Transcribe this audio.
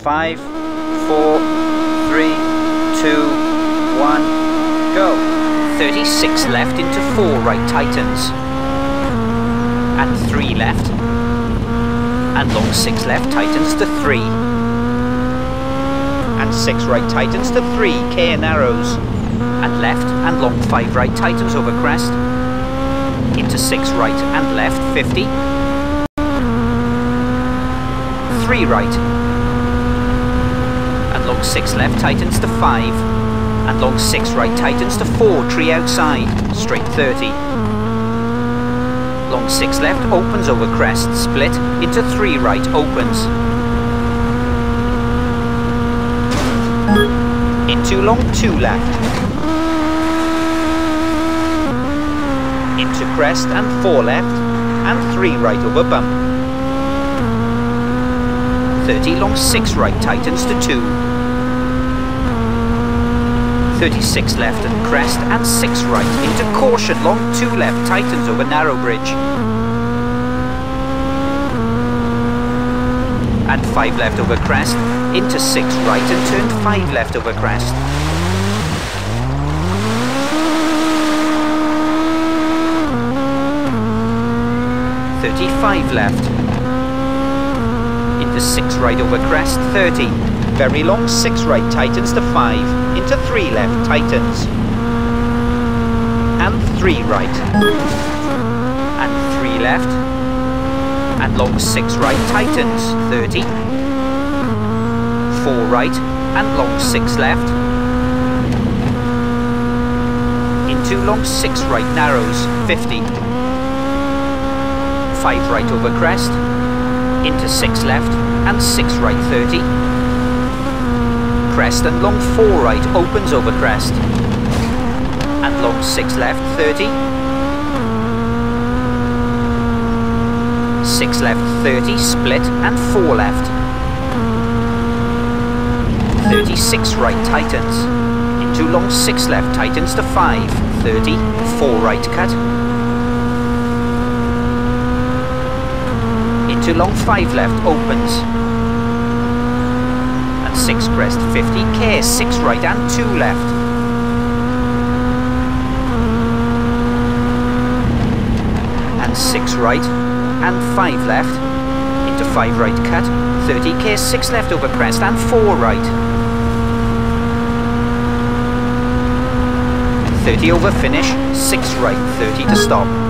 Five, four, three, two, one, go. 36 left into four right tightens. And three left. And long six left tightens to three. And six right tightens to three, care arrows. And left and long five right tightens over crest. Into six right and left, 50. Three right long 6 left tightens to 5, and long 6 right tightens to 4, tree outside, straight 30. Long 6 left opens over crest, split, into 3 right opens. Into long 2 left. Into crest and 4 left, and 3 right over bump. 30 long 6 right tightens to 2. 36 left and crest and 6 right into caution long 2 left tightens over narrow bridge. And 5 left over crest into 6 right and turn 5 left over crest. Thirty-five left into six right over crest, thirty very long 6 right tightens to 5, into 3 left tightens, and 3 right, and 3 left, and long 6 right tightens, 30, 4 right, and long 6 left, into long 6 right narrows, 50, 5 right over crest, into 6 left, and 6 right 30, crest and long 4 right opens over crest. And long 6 left, 30. 6 left, 30, split, and 4 left. 36 right tightens. Into long 6 left tightens to 5, 30, 4 right cut. Into long 5 left opens. 6 crest 50, care 6 right and 2 left. And 6 right and 5 left. Into 5 right cut, 30 care 6 left over crest and 4 right. 30 over finish, 6 right, 30 to stop.